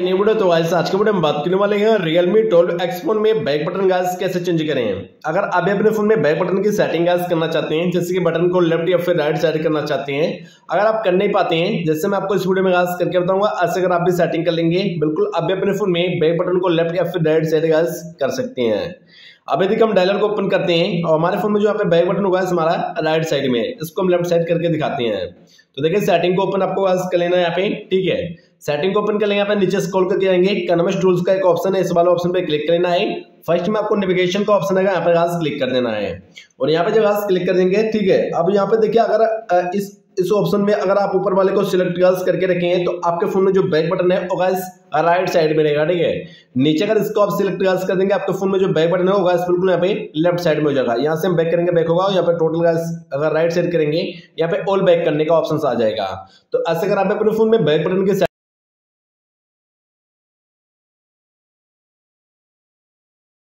Video तो आज आज के वीडियो में बात करने वाले हैं Realme 12 X फ़ोन में बैक बटन गाइस कैसे चेंज करें। अगर आप भी अपने फ़ोन में बैक बटन की सेटिंग गाइस करना चाहते हैं, जैसे कि बटन को लेफ़्ट या फिर राइट साइड करना चाहते हैं, अगर आप कर नहीं पाते हैं, जैसे मैं आपको इस वीडियो में गाइस करके बताऊँगा, ऐसे अगर आप भी सेटिंग कर लेंगे, बिल्कुल आप भी अपने फ़ोन में बैक बटन को लेफ़्ट या फिर राइट साइड गाइस कर सकते हैं। अब यदि हम डायलर को ओपन करते हैं, और हमारे फ़ोन में जो यहाँ पे बैक बटन होगा हमारा राइट साइड में, इसको हम लेफ़्ट साइड करके दिखाते हैं। तो देखिए सेटिंग को ओपन आपको कर लेना है यहाँ पे, ठीक है। सेटिंग को ओपन कर लेंगे, यहाँ नीचे स्क्रॉल करके आएँगे। कनमस टूल्स का एक ऑप्शन है, इस वाले ऑप्शन पे क्लिक कर लेना है। फ़र्स्ट में आपको नेविगेशन का ऑप्शन है यहाँ पे घास क्लिक कर देना है। और यहाँ पे जब घास क्लिक कर देंगे, ठीक है, अब यहाँ पे देखिए, अगर इस इस ऑप्शन में अगर आप ऊपर वाले को सिलेक्ट गर्ल्स करके रखेंगे तो आपके फ़ोन में जो बैक बटन है, वो गाइस राइट साइड में रहेगा, ठीक है? नीचे अगर इसको आप सिलेक्ट कर देंगे, आपके फ़ोन में जो बैक बटन है, वो गाइस बिल्कुल यहाँ पे लेफ़्ट साइड में हो जाएगा। यहाँ से हम बैक करेंगे बैक होगा यहाँ पे टोटल गाइस अगर राइट साइड करेंगे, यहाँ पे ऑल बैक करने का ऑप्शन आ जाएगा। तो ऐसे अगर आप अपने फ़ोन में बैक बटन के